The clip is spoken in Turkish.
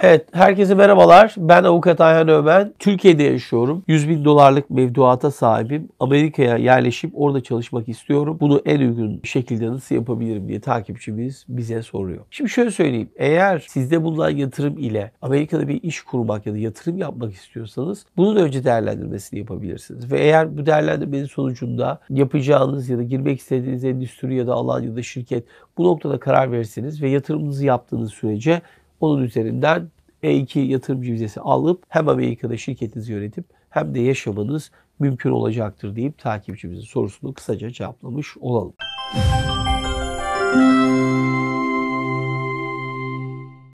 Evet, herkese merhabalar. Ben avukat Ayhan Ömen. Türkiye'de yaşıyorum. 100 bin dolarlık mevduata sahibim. Amerika'ya yerleşip orada çalışmak istiyorum. Bunu en uygun şekilde nasıl yapabilirim diye takipçimiz bize soruyor. Şimdi şöyle söyleyeyim. Eğer sizde bulunan yatırım ile Amerika'da bir iş kurmak ya da yatırım yapmak istiyorsanız bunun önce değerlendirmesini yapabilirsiniz. Ve eğer bu değerlendirmenin sonucunda yapacağınız ya da girmek istediğiniz endüstri ya da alan ya da şirket bu noktada karar verirseniz ve yatırımınızı yaptığınız sürece onun üzerinden E2 yatırımcı vizesi alıp hem Amerika'da şirketinizi yönetip hem de yaşamanız mümkün olacaktır deyip takipçimizin sorusunu kısaca cevaplamış olalım.